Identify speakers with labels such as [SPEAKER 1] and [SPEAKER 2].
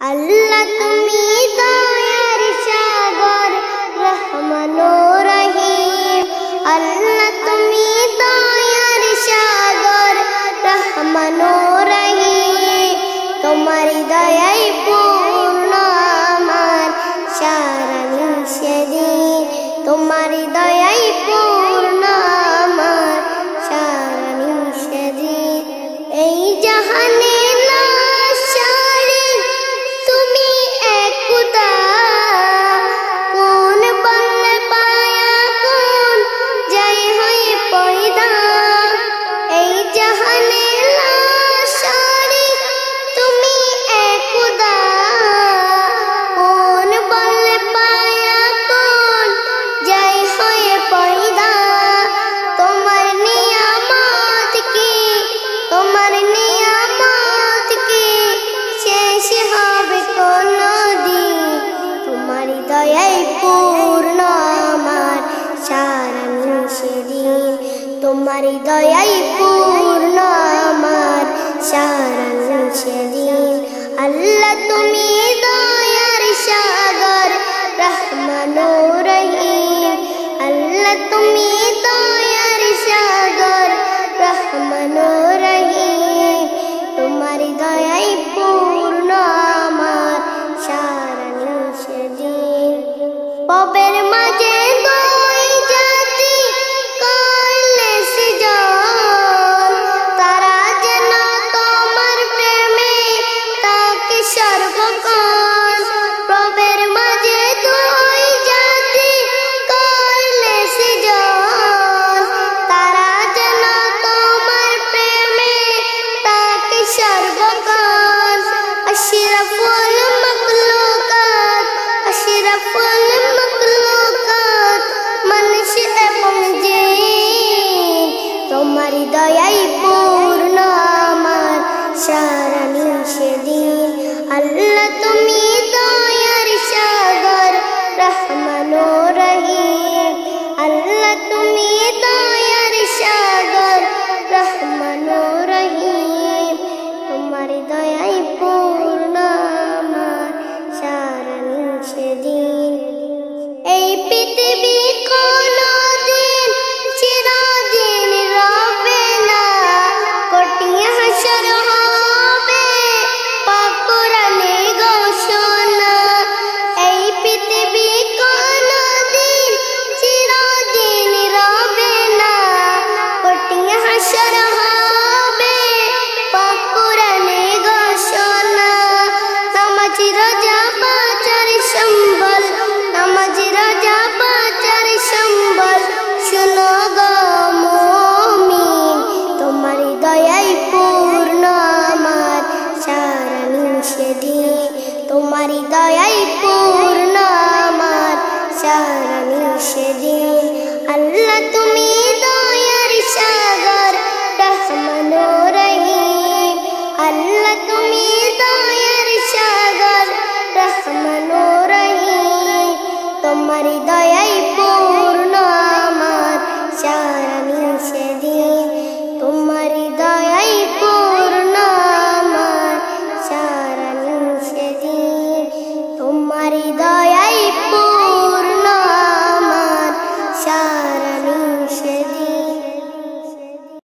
[SPEAKER 1] আল্লাহ তুমি তোমার দয়াই পূর্ণ আমার। সারা সেদিন আল্লাহ তুমি দয়ার সাগর, রহমান রহিম। আল্লাহ তুমি দয়ার সাগর, রহমান রহিম। তোমার দয়াই পূর্ণ আমার। সারা সেদিন পবের মাঝে Bye. হৃদয় পূর্ণ আমার।